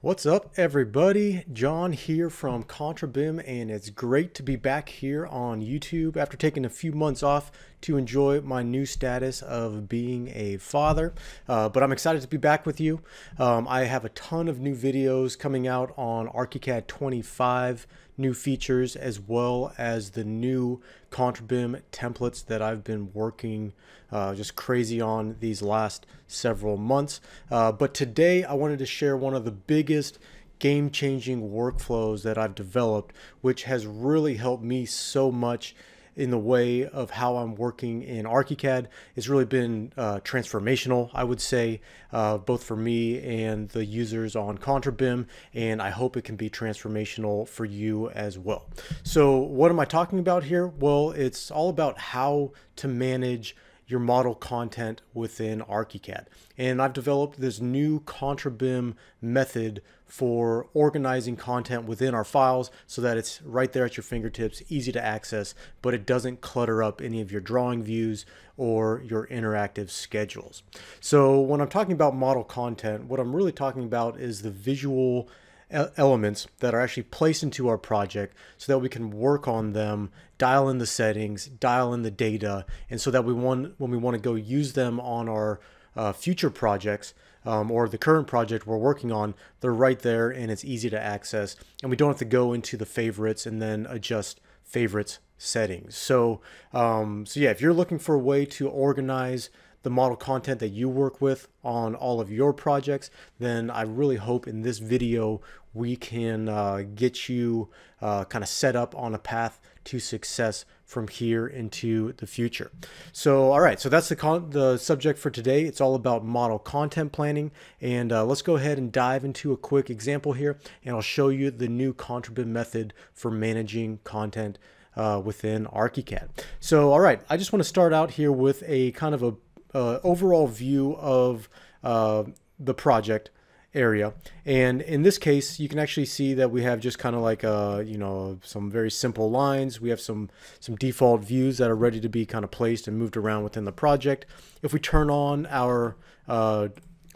What's up, everybody? John here from ContraBIM, and it's great to be back here on YouTube after taking a few months off to enjoy my new status of being a father. Uh, but I'm excited to be back with you. Um, I have a ton of new videos coming out on ArchiCAD 25 new features as well as the new ContraBIM templates that I've been working uh, just crazy on these last several months. Uh, but today I wanted to share one of the biggest game changing workflows that I've developed, which has really helped me so much in the way of how I'm working in ArchiCAD. It's really been uh, transformational, I would say, uh, both for me and the users on ContraBIM, and I hope it can be transformational for you as well. So what am I talking about here? Well, it's all about how to manage your model content within ArchiCAD. And I've developed this new ContraBIM method for organizing content within our files so that it's right there at your fingertips, easy to access, but it doesn't clutter up any of your drawing views or your interactive schedules. So when I'm talking about model content, what I'm really talking about is the visual elements that are actually placed into our project so that we can work on them, dial in the settings, dial in the data, and so that we want when we want to go use them on our uh, future projects um, or the current project we're working on, they're right there and it's easy to access, and we don't have to go into the favorites and then adjust favorites settings. So, um, so yeah, if you're looking for a way to organize the model content that you work with on all of your projects, then I really hope in this video we can uh, get you uh, kind of set up on a path to success from here into the future. So, all right, so that's the, the subject for today. It's all about model content planning. And uh, let's go ahead and dive into a quick example here, and I'll show you the new ContraBIM method for managing content uh, within ArchiCAD. So, all right, I just want to start out here with a kind of a uh, overall view of uh, the project area. And in this case, you can actually see that we have just kind of like, uh, you know, some very simple lines. We have some, some default views that are ready to be kind of placed and moved around within the project. If we turn on our uh,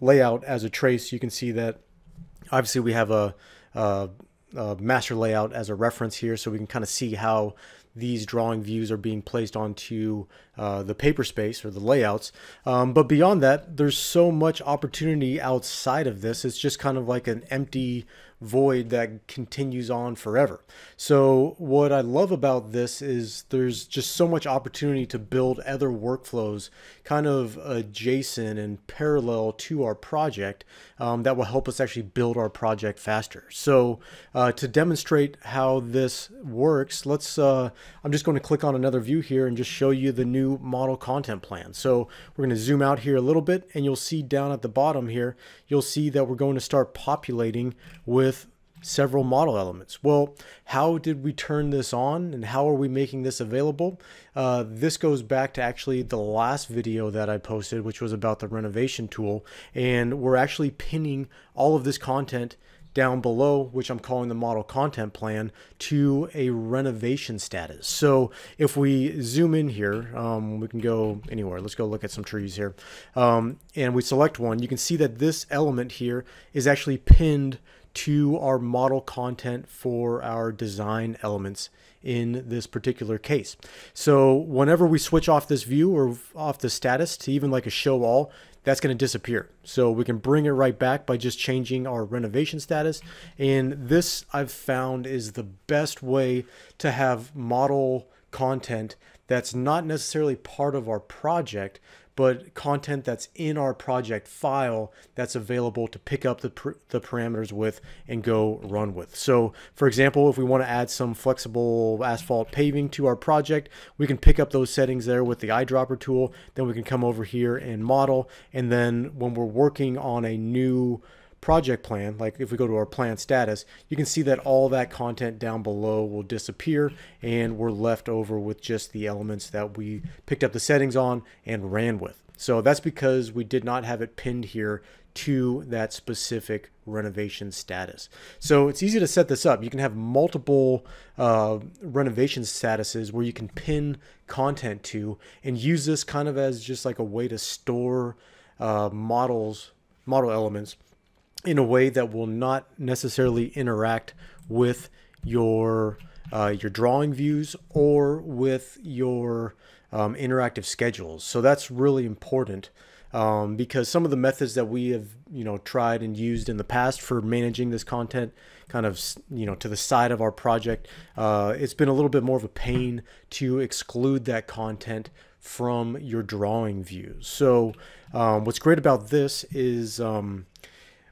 layout as a trace, you can see that obviously we have a, a, a master layout as a reference here. So we can kind of see how these drawing views are being placed onto uh, the paper space or the layouts. Um, but beyond that, there's so much opportunity outside of this. It's just kind of like an empty void that continues on forever. So what I love about this is there's just so much opportunity to build other workflows kind of adjacent and parallel to our project um, that will help us actually build our project faster. So uh, to demonstrate how this works, let's, uh, I'm just going to click on another view here and just show you the new model content plan. So we're going to zoom out here a little bit and you'll see down at the bottom here, you'll see that we're going to start populating with several model elements. Well, how did we turn this on and how are we making this available? Uh, this goes back to actually the last video that I posted, which was about the renovation tool. And we're actually pinning all of this content down below, which I'm calling the model content plan, to a renovation status. So if we zoom in here, um, we can go anywhere. Let's go look at some trees here. Um, and we select one, you can see that this element here is actually pinned to our model content for our design elements in this particular case. So whenever we switch off this view or off the status to even like a show all, that's going to disappear. So we can bring it right back by just changing our renovation status. And this I've found is the best way to have model content that's not necessarily part of our project, but content that's in our project file that's available to pick up the, the parameters with and go run with. So for example, if we want to add some flexible asphalt paving to our project, we can pick up those settings there with the eyedropper tool. Then we can come over here and model. And then when we're working on a new project plan, like if we go to our plan status, you can see that all that content down below will disappear and we're left over with just the elements that we picked up the settings on and ran with. So that's because we did not have it pinned here to that specific renovation status. So it's easy to set this up. You can have multiple uh, renovation statuses where you can pin content to and use this kind of as just like a way to store uh, models, model elements in a way that will not necessarily interact with your uh, your drawing views or with your um, interactive schedules. So that's really important um, because some of the methods that we have you know tried and used in the past for managing this content kind of you know to the side of our project uh, it's been a little bit more of a pain to exclude that content from your drawing views so um, what's great about this is um,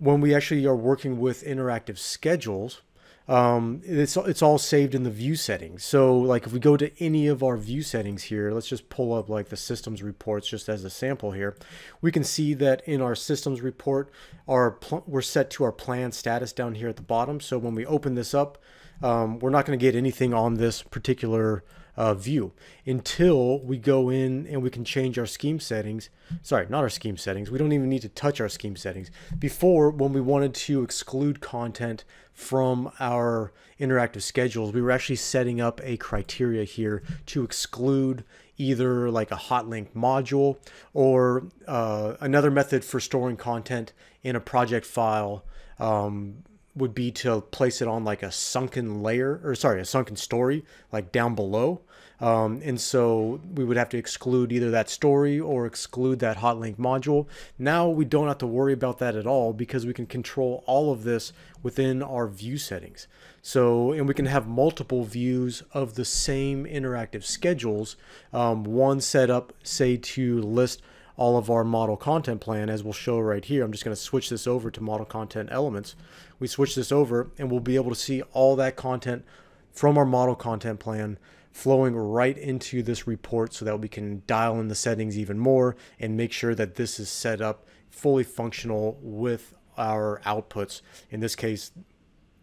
when we actually are working with interactive schedules um, it's it's all saved in the view settings. So like if we go to any of our view settings here, let's just pull up like the systems reports just as a sample here. We can see that in our systems report, our we're set to our plan status down here at the bottom. So when we open this up, um, we're not going to get anything on this particular uh, view until we go in and we can change our scheme settings. Sorry, not our scheme settings. We don't even need to touch our scheme settings. Before, when we wanted to exclude content from our interactive schedules, we were actually setting up a criteria here to exclude either like a hot link module or uh, another method for storing content in a project file um, would be to place it on like a sunken layer or sorry a sunken story like down below um, and so we would have to exclude either that story or exclude that hotlink module now we don't have to worry about that at all because we can control all of this within our view settings so and we can have multiple views of the same interactive schedules um, one set up say to list all of our model content plan as we'll show right here. I'm just going to switch this over to model content elements. We switch this over and we'll be able to see all that content from our model content plan flowing right into this report so that we can dial in the settings even more and make sure that this is set up fully functional with our outputs. In this case,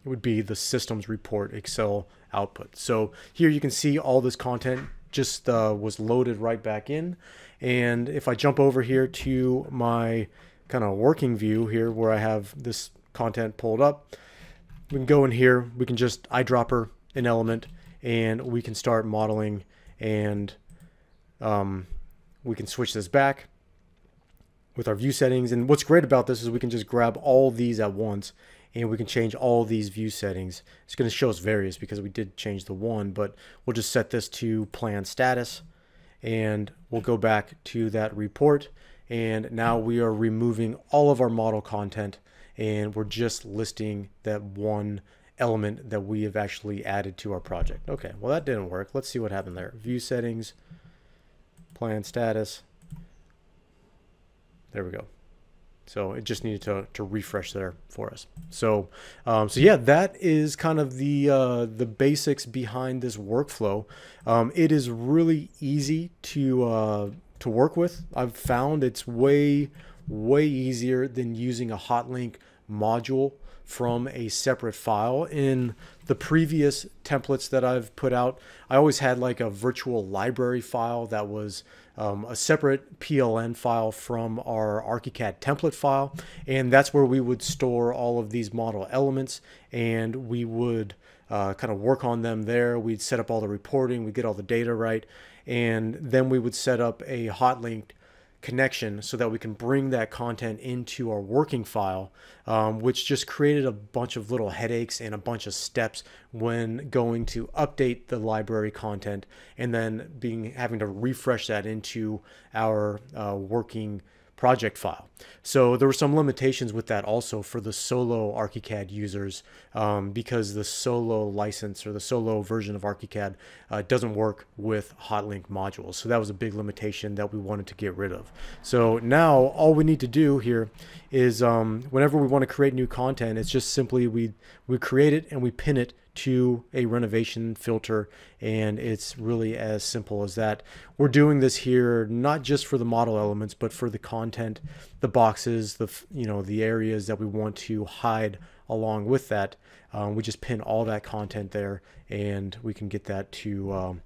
it would be the systems report Excel output. So here you can see all this content just uh, was loaded right back in. And if I jump over here to my kind of working view here where I have this content pulled up, we can go in here, we can just eyedropper an element and we can start modeling and um, we can switch this back with our view settings. And what's great about this is we can just grab all these at once and we can change all these view settings. It's going to show us various because we did change the one, but we'll just set this to plan status and we'll go back to that report. And now we are removing all of our model content and we're just listing that one element that we have actually added to our project. Okay, well that didn't work. Let's see what happened there. View settings, plan status. There we go. So it just needed to, to refresh there for us. So um, so yeah, that is kind of the uh, the basics behind this workflow. Um, it is really easy to uh, to work with. I've found it's way way easier than using a hotlink module from a separate file. In the previous templates that I've put out, I always had like a virtual library file that was um, a separate PLN file from our ArchiCAD template file. And that's where we would store all of these model elements and we would uh, kind of work on them there. We'd set up all the reporting, we'd get all the data right. And then we would set up a hot link connection so that we can bring that content into our working file, um, which just created a bunch of little headaches and a bunch of steps when going to update the library content and then being having to refresh that into our uh, working project file. So there were some limitations with that also for the solo ArchiCAD users um, because the solo license or the solo version of ArchiCAD uh, doesn't work with hotlink modules. So that was a big limitation that we wanted to get rid of. So now all we need to do here is um, whenever we want to create new content, it's just simply we, we create it and we pin it to a renovation filter and it's really as simple as that. We're doing this here not just for the model elements but for the content the boxes the you know the areas that we want to hide along with that. Um, we just pin all that content there and we can get that to um,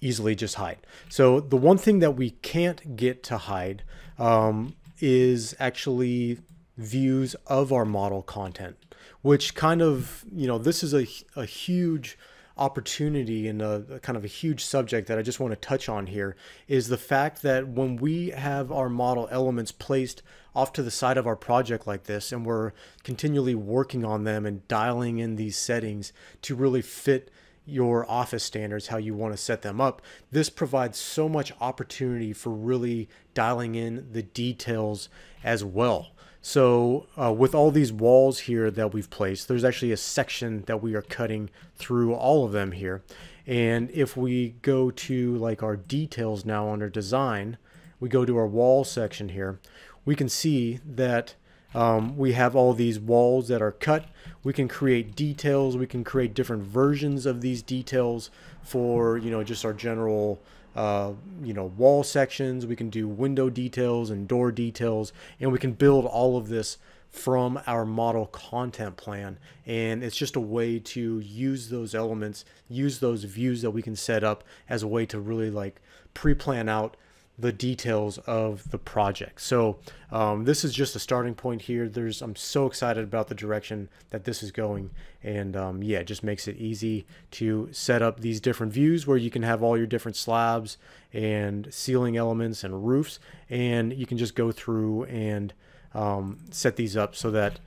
easily just hide. So the one thing that we can't get to hide um, is actually views of our model content which kind of, you know, this is a, a huge opportunity and a, a, kind of a huge subject that I just want to touch on here is the fact that when we have our model elements placed off to the side of our project like this and we're continually working on them and dialing in these settings to really fit your office standards, how you want to set them up, this provides so much opportunity for really dialing in the details as well. So uh, with all these walls here that we've placed, there's actually a section that we are cutting through all of them here. And if we go to like our details now under design, we go to our wall section here, we can see that um, we have all these walls that are cut. We can create details. We can create different versions of these details for, you know, just our general uh, you know, wall sections. We can do window details and door details, and we can build all of this from our model content plan. And it's just a way to use those elements, use those views that we can set up as a way to really like pre-plan out the details of the project. So um, this is just a starting point here. There's I'm so excited about the direction that this is going, and um, yeah, it just makes it easy to set up these different views where you can have all your different slabs and ceiling elements and roofs, and you can just go through and um, set these up so that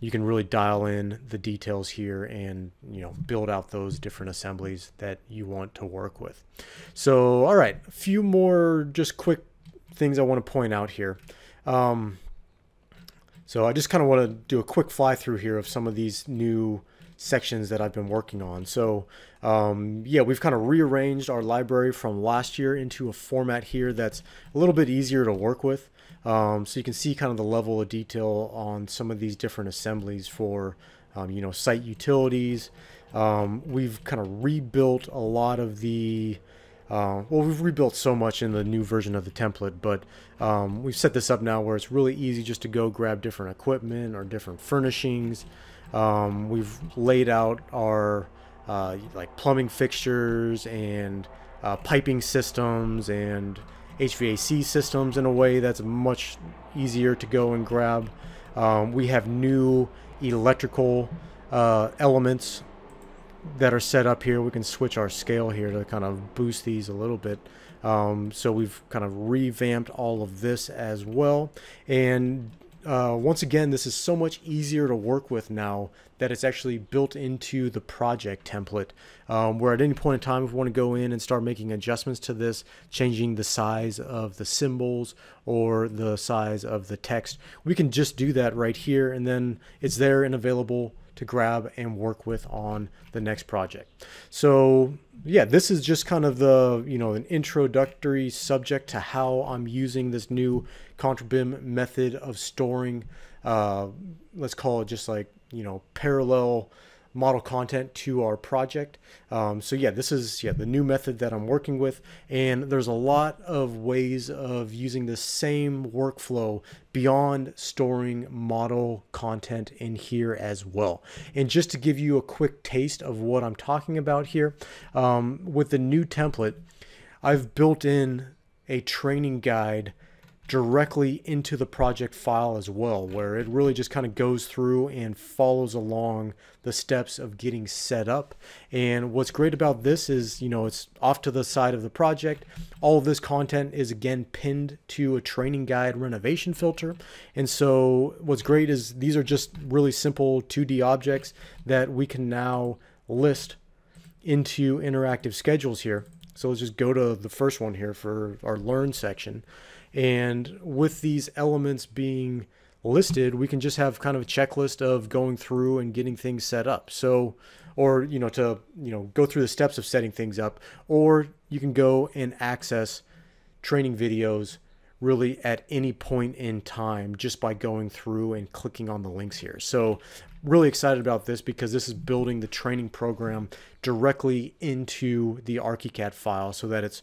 you can really dial in the details here and you know build out those different assemblies that you want to work with. So all right, a few more just quick things I want to point out here. Um, so I just kind of want to do a quick fly through here of some of these new sections that I've been working on. So um, yeah, we've kind of rearranged our library from last year into a format here that's a little bit easier to work with. Um, so you can see kind of the level of detail on some of these different assemblies for, um, you know, site utilities. Um, we've kind of rebuilt a lot of the, uh, well, we've rebuilt so much in the new version of the template, but um, we've set this up now where it's really easy just to go grab different equipment or different furnishings. Um, we've laid out our uh, like plumbing fixtures and uh, piping systems and HVAC systems in a way that's much easier to go and grab. Um, we have new electrical uh, elements that are set up here. We can switch our scale here to kind of boost these a little bit. Um, so we've kind of revamped all of this as well. And uh, once again, this is so much easier to work with now that it's actually built into the project template. Um, where at any point in time, if we want to go in and start making adjustments to this, changing the size of the symbols or the size of the text, we can just do that right here, and then it's there and available to grab and work with on the next project. So yeah, this is just kind of the, you know, an introductory subject to how I'm using this new ContraBIM method of storing, uh, let's call it just like, you know, parallel model content to our project. Um, so yeah, this is yeah the new method that I'm working with, and there's a lot of ways of using the same workflow beyond storing model content in here as well. And just to give you a quick taste of what I'm talking about here, um, with the new template, I've built in a training guide directly into the project file as well, where it really just kind of goes through and follows along the steps of getting set up. And what's great about this is, you know, it's off to the side of the project. All of this content is again pinned to a training guide renovation filter. And so what's great is these are just really simple 2D objects that we can now list into interactive schedules here. So let's just go to the first one here for our learn section. And with these elements being listed, we can just have kind of a checklist of going through and getting things set up. So, or, you know, to, you know, go through the steps of setting things up, or you can go and access training videos really at any point in time just by going through and clicking on the links here. So really excited about this because this is building the training program directly into the ArchiCAD file so that it's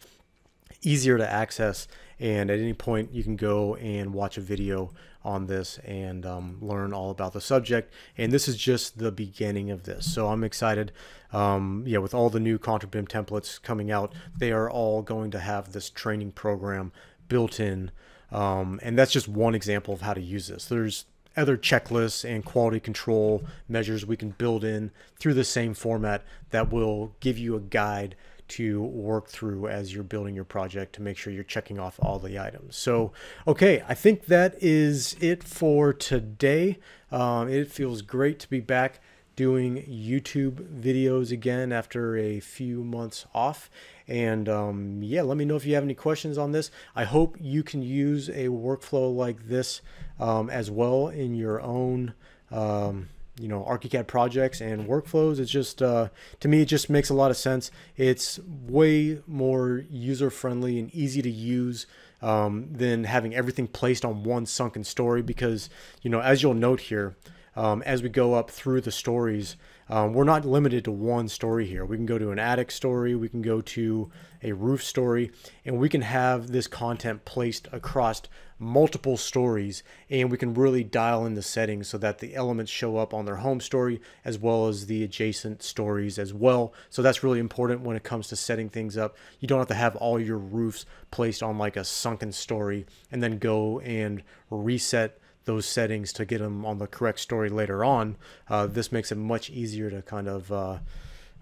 easier to access and at any point you can go and watch a video on this and um, learn all about the subject. And this is just the beginning of this. So I'm excited. Um, yeah with all the new ContraBIM templates coming out they are all going to have this training program built in. Um, and that's just one example of how to use this. There's other checklists and quality control measures we can build in through the same format that will give you a guide to work through as you're building your project to make sure you're checking off all the items. So, okay, I think that is it for today. Um, it feels great to be back doing YouTube videos again after a few months off. And um, yeah, let me know if you have any questions on this. I hope you can use a workflow like this um, as well in your own. Um, you know ArchiCAD projects and workflows. It's just uh, to me, it just makes a lot of sense. It's way more user friendly and easy to use um, than having everything placed on one sunken story. Because you know, as you'll note here, um, as we go up through the stories, um, we're not limited to one story here. We can go to an attic story, we can go to a roof story, and we can have this content placed across multiple stories and we can really dial in the settings so that the elements show up on their home story as well as the adjacent stories as well. So that's really important when it comes to setting things up. You don't have to have all your roofs placed on like a sunken story and then go and reset those settings to get them on the correct story later on. Uh, this makes it much easier to kind of, uh,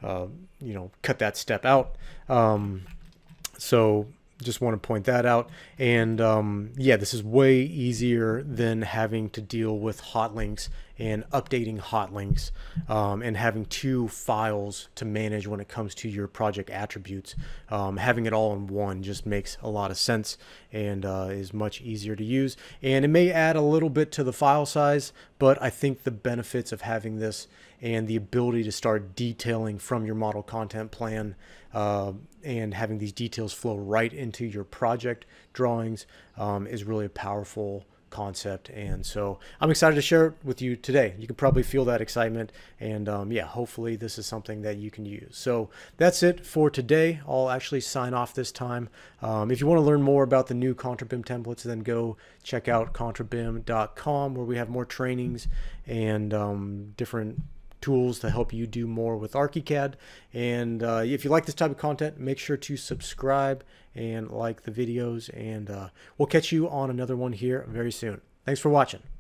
uh, you know, cut that step out. Um, so just want to point that out. And um, yeah, this is way easier than having to deal with hot links and updating hot links um, and having two files to manage when it comes to your project attributes. Um, having it all in one just makes a lot of sense and uh, is much easier to use. And it may add a little bit to the file size, but I think the benefits of having this and the ability to start detailing from your model content plan uh, and having these details flow right into your project drawings um, is really a powerful concept. And so I'm excited to share it with you today. You can probably feel that excitement. And um, yeah, hopefully this is something that you can use. So that's it for today. I'll actually sign off this time. Um, if you want to learn more about the new ContraBIM templates, then go check out contrabim.com where we have more trainings and um, different tools to help you do more with ArchiCAD. And uh, if you like this type of content, make sure to subscribe and like the videos. And uh, we'll catch you on another one here very soon. Thanks for watching.